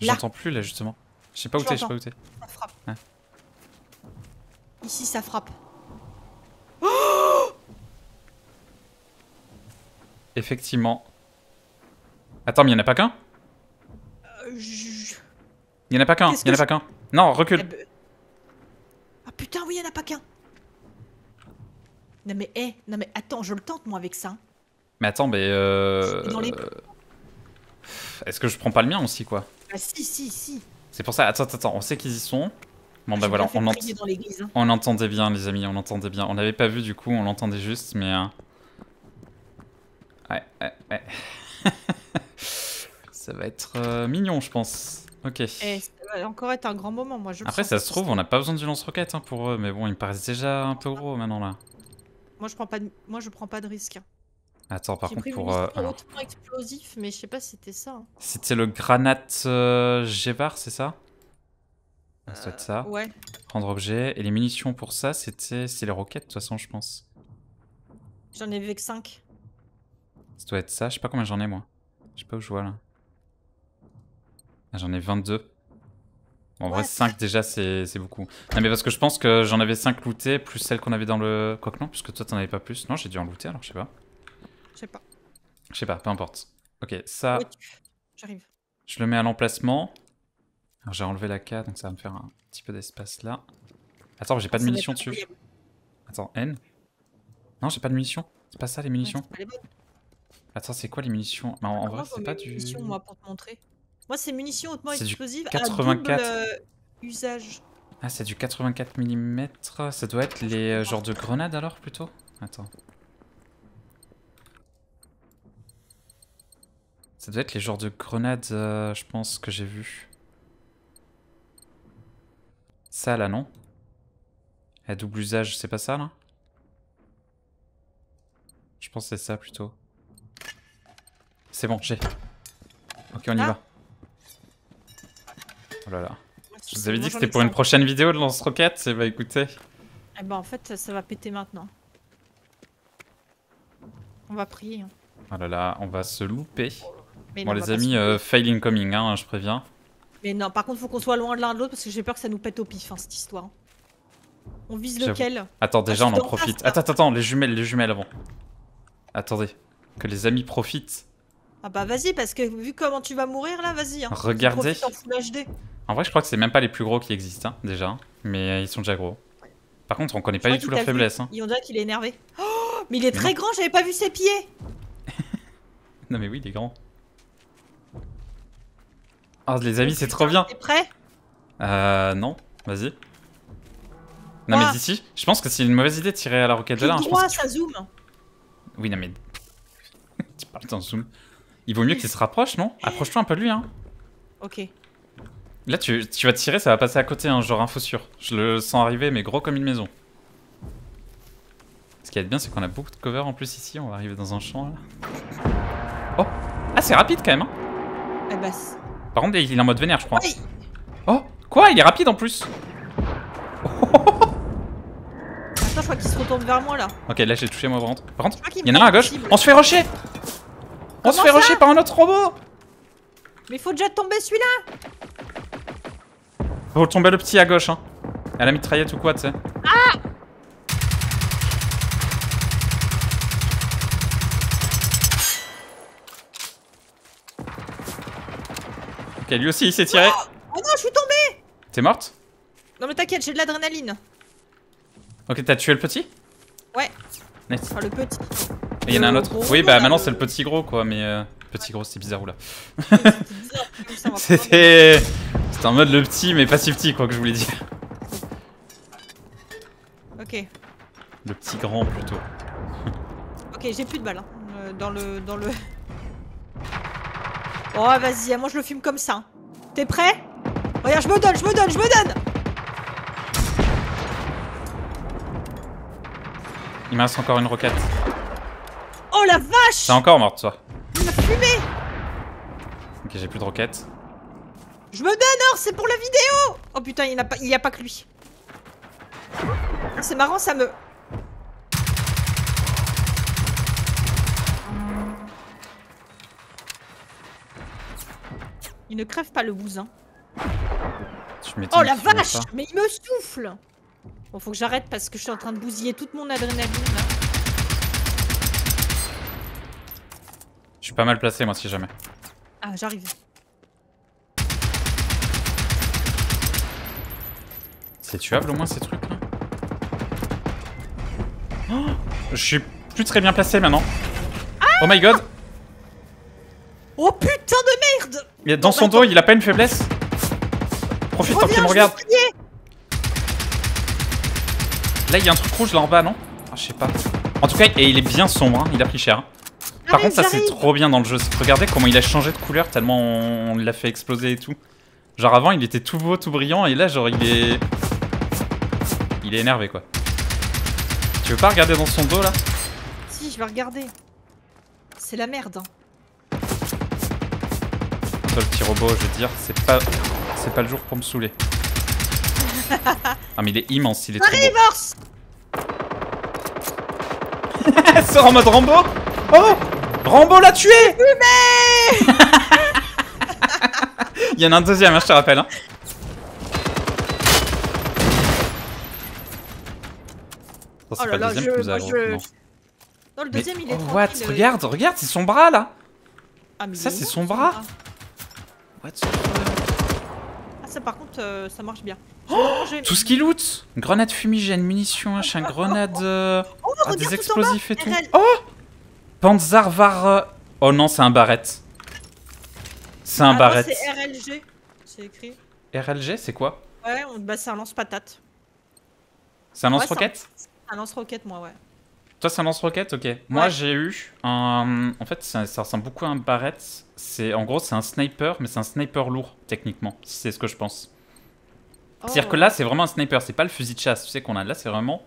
Speaker 2: Là.
Speaker 1: J'entends plus là, justement. Je sais pas où
Speaker 2: Je
Speaker 1: t'es, je sais pas où t'es.
Speaker 2: Ça frappe.
Speaker 1: Ouais.
Speaker 2: Ici, ça frappe.
Speaker 1: Effectivement. Attends, mais il en a pas qu'un?
Speaker 2: je-
Speaker 1: Il y en a pas qu'un, il y en a pas qu'un. Non,
Speaker 2: Eh
Speaker 1: recule.
Speaker 2: ben- Ah putain, oui, il en a pas qu'un. Non mais, hé, non mais attends, je le tente moi avec ça.
Speaker 1: Mais attends, mais euh...
Speaker 2: Les-
Speaker 1: Est-ce que je prends pas le mien aussi, quoi?
Speaker 2: Ah si, si, si.
Speaker 1: C'est pour ça. Attends, attends, on sait qu'ils y sont. Bon, bah
Speaker 2: J'ai
Speaker 1: voilà, on, ent-
Speaker 2: hein.
Speaker 1: on entendait bien, les amis, on entendait bien. On n'avait pas vu du coup, on l'entendait juste, mais. euh, Ouais, ouais, ouais. ça va être euh, mignon, je pense. Ok.
Speaker 2: Ça va encore être un grand moment, moi je le
Speaker 1: Après,
Speaker 2: sens,
Speaker 1: ça se trouve, on n'a pas besoin du lance-roquette hein, pour eux, mais bon, ils me paraissent déjà un peu gros maintenant là.
Speaker 2: Moi je prends pas de, moi, je prends pas de risque. hein.
Speaker 1: Attends, par contre, pour. euh, alors,
Speaker 2: explosif, mais je sais pas si c'était ça. hein.
Speaker 1: C'était le granate euh, Gévar, c'est ça? Ah, Ça doit être ça.
Speaker 2: Ouais.
Speaker 1: Prendre objet. Et les munitions pour ça, c'était c'est les roquettes, de toute façon, je pense.
Speaker 2: J'en avais que 5.
Speaker 1: Ça doit être ça. Je sais pas combien j'en ai moi. Je sais pas où je vois là. Ah, j'en ai 22. En vrai,
Speaker 2: What
Speaker 1: 5 déjà, c'est beaucoup. Non, mais parce que je pense que j'en avais 5 lootés, plus celles qu'on avait dans le. Quoi que non, puisque toi t'en avais pas plus. Non, j'ai dû en looter alors, je sais pas.
Speaker 2: Je sais pas.
Speaker 1: Je sais pas, peu importe. Ok, ça,
Speaker 2: J'arrive.
Speaker 1: je le mets à l'emplacement. Alors, j'ai enlevé la K, donc ça va me faire un petit peu d'espace là. Attends, j'ai pas de munitions dessus. Attends, N? Non, j'ai pas de munitions. C'est pas ça les munitions?
Speaker 2: pas les.
Speaker 1: Attends, c'est quoi les munitions? Mais en, en vrai, c'est pas du.
Speaker 2: munitions, moi, pour te montrer. Moi, c'est munitions hautement explosives
Speaker 1: 84.
Speaker 2: à double euh, usage.
Speaker 1: Ah, c'est du 84 mm. Ça doit être les euh, genres de grenades alors plutôt? Attends. Ça doit être les genres de grenades, euh, je pense, que j'ai vu. Ça là, non À double usage, c'est pas ça là? Je pense que c'est ça plutôt. C'est bon, j'ai. Ok, on y
Speaker 2: Ah.
Speaker 1: va. Oh là là. Je vous avais dit que c'était
Speaker 2: ai
Speaker 1: pour une prochaine vidéo de lance-roquette, et bah écoutez.
Speaker 2: Eh ben, en fait, ça va péter maintenant. On va prier. hein.
Speaker 1: Oh là là, on va se louper.
Speaker 2: Mais
Speaker 1: Bon
Speaker 2: non,
Speaker 1: les amis, euh, fail incoming, hein, je préviens.
Speaker 2: Mais non, par contre, faut qu'on soit loin de l'un de l'autre parce que j'ai peur que ça nous pète au pif, hein, cette histoire. On vise lequel?
Speaker 1: Attends, déjà
Speaker 2: je
Speaker 1: on en profite. Attends, attends, attends, les jumelles, les jumelles avant. Attendez, que les amis profitent.
Speaker 2: Ah bah vas-y, parce que vu comment tu vas mourir là, vas-y. Hein.
Speaker 1: Regardez.
Speaker 2: Profite en full HD.
Speaker 1: En vrai, je crois que c'est même pas les plus gros qui existent, hein, déjà. Mais ils sont déjà gros. Par contre, on connaît
Speaker 2: Je
Speaker 1: pas du tout leur faiblesse. Hein.
Speaker 2: Il on dirait qu'il est énervé. Oh, mais il est
Speaker 1: Mais
Speaker 2: très
Speaker 1: non.
Speaker 2: grand, j'avais pas vu ses pieds.
Speaker 1: Non mais oui, il est grand. Oh les amis, c'est trop bien.
Speaker 2: T'es prêt?
Speaker 1: Euh, non, vas-y. Non mais d'ici, je pense que c'est une mauvaise idée de tirer à la roquette de là. hein, je
Speaker 2: droit,
Speaker 1: pense que-
Speaker 2: ça zoom.
Speaker 1: Oui, non mais... tu parles d'un zoom. Il vaut mieux qu'il se rapproche, non? Approche-toi un peu de lui, hein.
Speaker 2: Ok.
Speaker 1: Là, tu, tu vas tirer, ça va passer à côté, hein, genre info sûr. Je le sens arriver, mais gros comme une maison. Ce qui est bien, c'est qu'on a beaucoup de cover en plus ici. On va arriver dans un champ, là. Oh Ah, c'est rapide quand même, hein
Speaker 2: Eh bah, c'est-
Speaker 1: Par contre, il est en mode vénère, je crois.
Speaker 2: Oui.
Speaker 1: Oh Quoi? Il est rapide en plus
Speaker 2: Attends, je crois qu'il se retourne vers moi là.
Speaker 1: Ok, là, j'ai touché moi, par contre. Par contre, il y en a un à gauche. On se fait rusher On se fait rusher par un autre robot
Speaker 2: Mais faut déjà tomber celui-là.
Speaker 1: Faut tomber le petit à gauche, hein. À la mitraillette ou quoi, tu sais. Ok, lui aussi, il s'est tiré.
Speaker 2: Oh non, je suis tombé.
Speaker 1: T'es morte?
Speaker 2: Non mais t'inquiète, j'ai de l'adrénaline.
Speaker 1: Ok, t'as tué le petit?
Speaker 2: Ouais.
Speaker 1: Nice.
Speaker 2: Enfin le petit.
Speaker 1: Et il y en a un autre.
Speaker 2: gros,
Speaker 1: Oui, bah maintenant c'est le petit gros, quoi, mais... euh, Petit gros, c'était bizarre, oula.
Speaker 2: C'était
Speaker 1: C'était en mode le petit, mais pas si petit, quoi, que je voulais dire.
Speaker 2: Ok.
Speaker 1: Le petit grand, plutôt.
Speaker 2: Ok, j'ai plus de balles. hein, euh, dans le. Dans le. Oh, vas-y, moi je le fume comme ça. T'es prêt? Regarde, je me donne, je me donne, je me donne
Speaker 1: Il me reste encore une roquette.
Speaker 2: Oh la vache
Speaker 1: T'es encore morte, toi.
Speaker 2: Il m'a fumé
Speaker 1: Ok, j'ai plus de roquettes.
Speaker 2: Je me donne, or, c'est pour la vidéo Oh putain, il n'y a, pas- il y a pas que lui. C'est marrant, ça me. Il ne crève pas le bousin. Oh la vache. Mais il me souffle Bon, faut que j'arrête parce que je suis en train de bousiller toute mon adrénaline. là.
Speaker 1: Je suis pas mal placé, moi, si jamais.
Speaker 2: Ah, j'arrive.
Speaker 1: C'est tuable, au moins, ces trucs-là Oh, Je suis plus très bien placé, maintenant. oh my god
Speaker 2: Oh putain de merde
Speaker 1: est Dans son dos, il a pas une faiblesse Profite tant qu'il me regarde. Là, il y a un truc rouge là en bas, non? Ah, je sais pas. En tout cas, et il est bien sombre, hein, il a pris cher. hein. Par
Speaker 2: J'arrive,
Speaker 1: contre, ça c'est trop bien dans le jeu. Regardez comment il a changé de couleur tellement on l'a fait exploser et tout. Genre avant, il était tout beau, tout brillant, et là, genre, il est. Il est énervé quoi. Tu veux pas regarder dans son dos là
Speaker 2: Si, je vais regarder. C'est la merde. hein.
Speaker 1: Toi, le petit robot, je veux dire, c'est pas. C'est pas le jour pour me saouler. ah, mais il est immense, il est trop beau.
Speaker 2: Reverse
Speaker 1: Elle sort en mode Rambo Oh Rambo l'a tué Il y en a un deuxième, hein, je te rappelle. Hein. C'est
Speaker 2: Oh
Speaker 1: pas
Speaker 2: là
Speaker 1: le deuxième
Speaker 2: je-
Speaker 1: nous non.
Speaker 2: Non, le
Speaker 1: Mais-
Speaker 2: deuxième, il est
Speaker 1: oh, what
Speaker 2: euh,
Speaker 1: Regarde, regarde, c'est son bras là
Speaker 2: Ah, mais
Speaker 1: Ça, c'est son bras. What
Speaker 2: Ah, ça, par contre, euh, ça marche bien. J'ai-
Speaker 1: Tout ce qu'il loot Grenade fumigène, munitions, machin, grenade... euh,
Speaker 2: Oh,
Speaker 1: ah, des explosifs et tout.
Speaker 2: RL.
Speaker 1: Oh Panzervar... euh, Oh non, c'est un barrette. C'est un
Speaker 2: Ah,
Speaker 1: barrette.
Speaker 2: C'est RLG, c'est écrit.
Speaker 1: RLG, c'est quoi?
Speaker 2: Ouais, on... bah, c'est un lance-patate.
Speaker 1: C'est un lance-roquette
Speaker 2: Un lance-roquette, moi, ouais.
Speaker 1: Toi, c'est un lance-roquette, ok. Moi, j'ai eu un. En fait, ça, ça ressemble beaucoup à un barrette. C'est en gros, c'est un sniper, mais c'est un sniper lourd, techniquement. C'est ce que je pense. C'est-à-dire
Speaker 2: Oh.
Speaker 1: que là, c'est vraiment un sniper. C'est pas le fusil de chasse. Tu sais qu'on a là, c'est vraiment.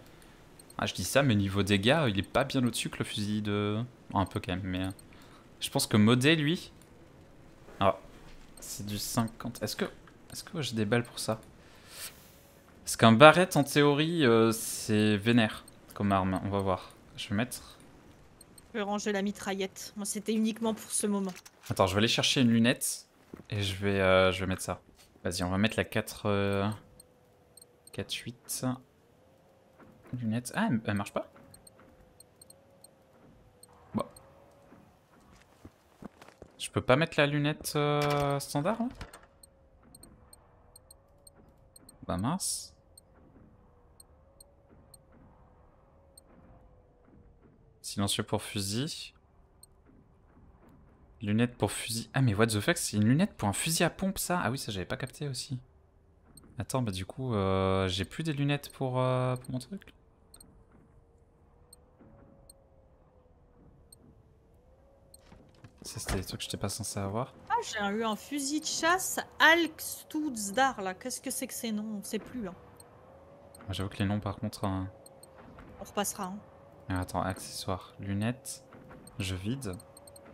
Speaker 1: Ah, je dis ça, mais niveau dégâts, il est pas bien au-dessus que le fusil de. Un peu quand même, mais. euh, Je pense que modé, lui. Ah, c'est du 50. Est-ce que. Est-ce que j'ai des balles pour ça? Parce qu'un barrette, en théorie, euh, c'est vénère comme arme. On va voir. Je vais mettre.
Speaker 2: Je vais ranger la mitraillette. Moi, c'était uniquement pour ce moment.
Speaker 1: Attends, je vais aller chercher une lunette et je vais, euh, je vais mettre ça. Vas-y, on va mettre la 4... euh, 4 8 lunette. Ah, elle, elle marche pas Bon. Je peux pas mettre la lunette euh, standard là Mince. Silencieux pour fusil. Lunette pour fusil. Ah mais what the fuck, c'est une lunette pour un fusil à pompe ça? Ah oui, ça j'avais pas capté aussi. Attends, bah du coup, euh, j'ai plus des lunettes pour, euh, pour mon truc? Ça c'était des trucs que j'étais pas censé avoir.
Speaker 2: Ah, j'ai eu un fusil de chasse Alkstudsdar, là. Qu'est-ce que c'est que ces noms? On sait plus, hein.
Speaker 1: Moi, J'avoue que les noms par contre... hein,
Speaker 2: On repassera, hein.
Speaker 1: ah, attends, accessoires, lunettes, je vide.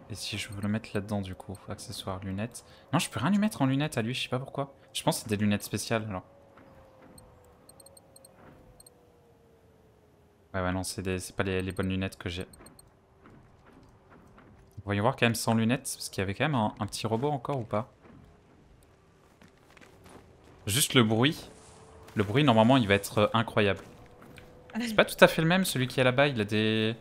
Speaker 1: Et si je veux le mettre là-dedans du coup, accessoires, lunettes. Non, je peux rien lui mettre en lunettes à lui, je sais pas pourquoi. Je pense que c'est des lunettes spéciales alors. Ouais, ouais, non, c'est des- pas les, les bonnes lunettes que j'ai. Voyons voir quand même sans lunettes, parce qu'il y avait quand même un, un petit robot encore ou pas Juste le bruit. Le bruit, normalement, il va être euh, incroyable. C'est pas tout à fait le même, celui qui est là-bas, il a des...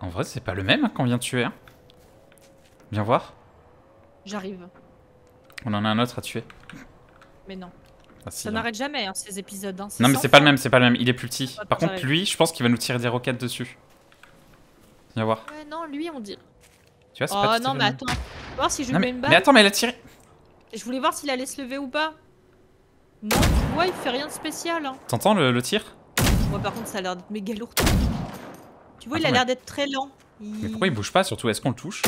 Speaker 1: En vrai, c'est pas le même hein, qu'on vient de tuer. Hein. Viens voir.
Speaker 2: J'arrive.
Speaker 1: On en a un autre à tuer.
Speaker 2: Mais non.
Speaker 1: Ah, si,
Speaker 2: Ça n'arrête jamais, hein, ces épisodes. Hein.
Speaker 1: Non mais c'est pas le même, c'est pas le même, il est plus petit. Par contre lui, je pense qu'il va nous tirer des roquettes dessus. Viens voir.
Speaker 2: Ouais, non, lui, on dit.
Speaker 1: Tu vois, c'est
Speaker 2: Oh
Speaker 1: pas à
Speaker 2: non, mais attends. Voir si je lui mets
Speaker 1: mais...
Speaker 2: une
Speaker 1: mais
Speaker 2: balle.
Speaker 1: attends, mais elle a tiré.
Speaker 2: Je voulais voir s'il allait se lever ou pas. Non, tu vois, il fait rien de spécial. Hein.
Speaker 1: T'entends le, le tir?
Speaker 2: Moi, par contre, ça a l'air d'être méga lourd. Tu vois, il a l'air d'être très lent. Il...
Speaker 1: Mais pourquoi il bouge pas surtout Est-ce qu'on le touche?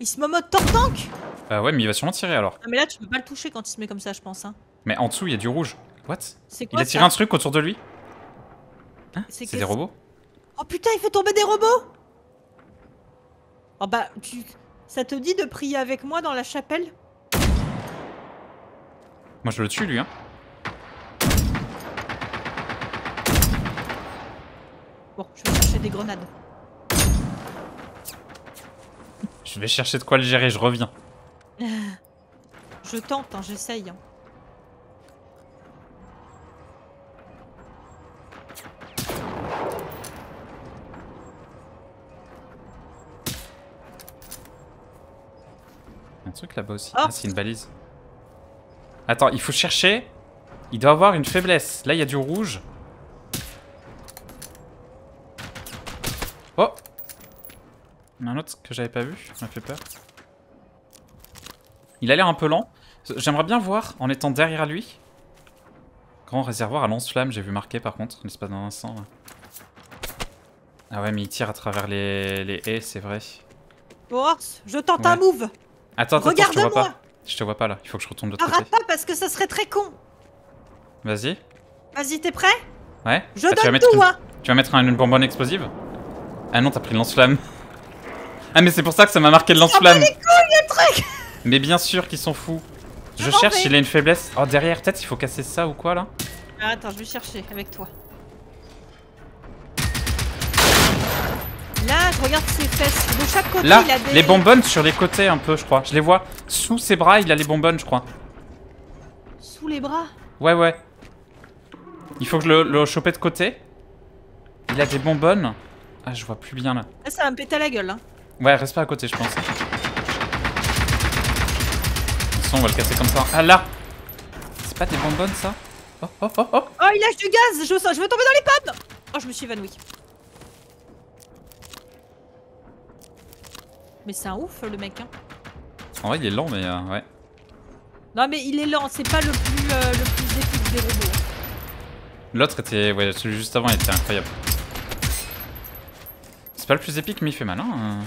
Speaker 2: Il se momote tank
Speaker 1: Euh ouais, mais il va sûrement tirer alors.
Speaker 2: Ah, mais là, tu peux pas le toucher quand il se met comme ça, je pense. Hein.
Speaker 1: Mais en dessous, il y a du rouge. What?
Speaker 2: C'est
Speaker 1: Il
Speaker 2: quoi
Speaker 1: a tiré un truc autour de lui? Hein
Speaker 2: C'est
Speaker 1: des robots
Speaker 2: Oh putain, il fait tomber des robots Oh bah, tu... ça te dit de prier avec moi dans la chapelle
Speaker 1: Moi je le tue lui hein.
Speaker 2: Bon, je vais chercher des grenades.
Speaker 1: Je vais chercher de quoi le gérer, je reviens.
Speaker 2: Je tente, hein, j'essaye. hein.
Speaker 1: Truc là-bas aussi.
Speaker 2: Oh.
Speaker 1: Ah, c'est une balise. Attends, il faut chercher. Il doit avoir une faiblesse. Là, il y a du rouge. Oh Il y en a un autre que j'avais pas vu. Ça m'a fait peur. Il a l'air un peu lent. J'aimerais bien voir en étant derrière lui. Grand réservoir à lance-flamme, j'ai vu marqué par contre, l'espace d'un instant. là. Ah ouais, mais il tire à travers les, les haies, c'est vrai.
Speaker 2: Force, je tente
Speaker 1: Ouais.
Speaker 2: un move
Speaker 1: Attends, attends, attends, je te vois pas. Je te vois pas là, il faut que je retourne de l'autre
Speaker 2: Arrête
Speaker 1: côté.
Speaker 2: pas parce que ça serait très con
Speaker 1: Vas-y.
Speaker 2: Vas-y, t'es prêt?
Speaker 1: Ouais
Speaker 2: Je
Speaker 1: Ah,
Speaker 2: donne tout,
Speaker 1: une...
Speaker 2: hein
Speaker 1: Tu vas mettre un- une bonbonne explosive? Ah non, t'as pris le lance-flamme. Ah mais c'est pour ça que ça m'a marqué le lance-flamme. Mais bien sûr qu'ils sont fous. Je
Speaker 2: m'en
Speaker 1: cherche, il a une faiblesse. Oh derrière, peut-être il faut casser ça ou quoi là?
Speaker 2: Ah, Attends, je vais chercher avec toi. Là, je regarde ses fesses. De chaque côté,
Speaker 1: Là,
Speaker 2: il a des...
Speaker 1: les bonbonnes sur les côtés un peu, je crois. Je les vois. Sous ses bras, il a les bonbonnes, je crois.
Speaker 2: Sous les bras.
Speaker 1: Ouais, ouais. Il faut que je le, le choper de côté. Il a des bonbonnes. Ah, je vois plus bien là.
Speaker 2: Là, ça va me péter la gueule. Hein.
Speaker 1: Ouais, reste pas à côté, je pense. on va le casser comme ça. Ah là C'est pas des bonbonnes ça Oh, oh, oh, oh
Speaker 2: Oh, il lâche du gaz Je, je veux tomber dans les pommes Oh, je me suis évanouie. Mais c'est un ouf, le mec. Hein.
Speaker 1: En vrai, il est lent, mais euh, ouais.
Speaker 2: Non, mais il est lent, c'est pas le plus, euh, le plus épique des robots. hein.
Speaker 1: L'autre était... Ouais, celui juste avant, il était incroyable. C'est pas le plus épique, mais il fait mal, hein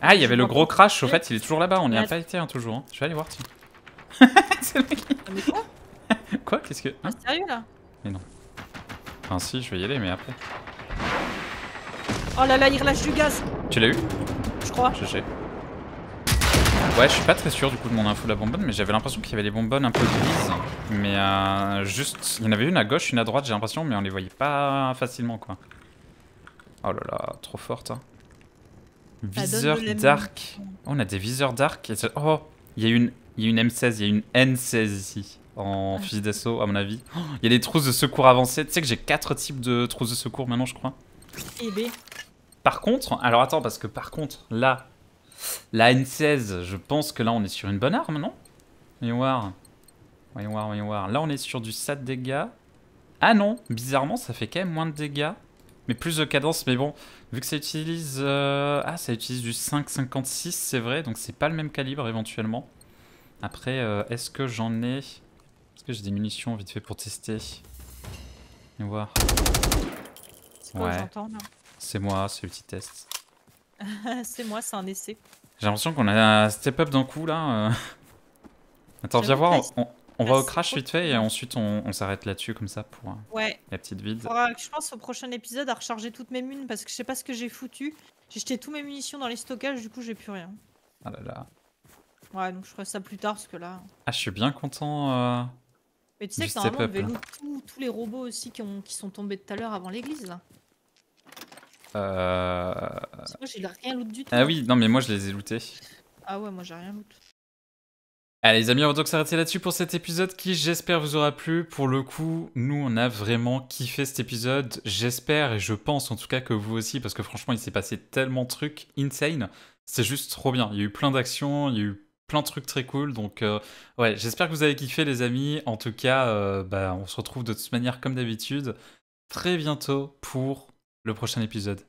Speaker 1: Ah, il y avait le gros crash, au fait, il est toujours là-bas, on n'y a pas été, hein, toujours. hein. Je vais aller voir, tiens. C'est le mec
Speaker 2: Ah, mais quoi?
Speaker 1: Quoi? Qu'est-ce que...
Speaker 2: Ah,
Speaker 1: Hein
Speaker 2: Sérieux, là?
Speaker 1: Enfin, si, je vais y aller, mais après.
Speaker 2: Oh là là, il relâche du gaz,
Speaker 1: Tu l'as eu
Speaker 2: je crois.
Speaker 1: GG. Ouais, je suis pas très sûr du coup de mon info de la bonbonne, mais j'avais l'impression qu'il y avait des bonbonnes un peu grises. Mais euh, juste, il y en avait une à gauche, une à droite, j'ai l'impression, mais on les voyait pas facilement quoi. Oh là là, trop forte. Hein. Viseur dark. Oh, on a des viseurs dark. et ça- Oh, il y a une, il y a une M16, il y a une N16 ici en
Speaker 2: Ah.
Speaker 1: fusil d'assaut à mon avis. Oh, Il y a des trousses de secours avancées. Tu sais que j'ai quatre types de trousses de secours maintenant, je crois.
Speaker 2: Eh ben,
Speaker 1: Par contre, alors attends, parce que par contre, là, la N16, je pense que là, on est sur une bonne arme, non? Voyons voir. Voyons voir, voyons voir. Là, on est sur du 7 dégâts. Ah non, bizarrement, ça fait quand même moins de dégâts. Mais plus de cadence, mais bon, vu que ça utilise... euh, Ah, ça utilise du 5,56, c'est vrai, donc c'est pas le même calibre éventuellement. Après, euh, est-ce que j'en ai... Est-ce que j'ai des munitions vite fait pour tester? Voyons voir.
Speaker 2: c'est
Speaker 1: Ouais.
Speaker 2: j'entends là?
Speaker 1: C'est moi, c'est le petit test.
Speaker 2: C'est moi, c'est un essai.
Speaker 1: J'ai l'impression qu'on a step up d'un coup là. euh. Attends, viens voir, on, va au crash vite fait et ensuite on, on s'arrête là-dessus comme ça pour euh,
Speaker 2: Ouais,
Speaker 1: la petite vide.
Speaker 2: faudra que je pense au prochain épisode à recharger toutes mes munes parce que je sais pas ce que j'ai foutu. J'ai jeté tous mes munitions dans les stockages, du coup j'ai plus rien.
Speaker 1: Ah là là.
Speaker 2: Ouais, donc je ferai ça plus tard parce que là.
Speaker 1: Ah, je suis bien content. euh.
Speaker 2: Mais tu sais que normalement on devait tous- tous les robots aussi qui, ont, qui sont tombés tout à l'heure avant l'église là.
Speaker 1: Euh,
Speaker 2: moi j'ai rien loot du tout.
Speaker 1: Ah oui, non mais moi je les ai lootés.
Speaker 2: Ah ouais, moi j'ai rien loot.
Speaker 1: Allez les amis, on va donc s'arrêter là-dessus pour cet épisode qui j'espère vous aura plu. Pour le coup, nous on a vraiment kiffé cet épisode. J'espère et je pense en tout cas que vous aussi parce que franchement il s'est passé tellement de trucs insane. C'est juste trop bien. Il y a eu plein d'actions, il y a eu plein de trucs très cool. Donc euh, ouais, j'espère que vous avez kiffé les amis. En tout cas, euh, bah, on se retrouve de toute manière comme d'habitude très bientôt pour le prochain épisode.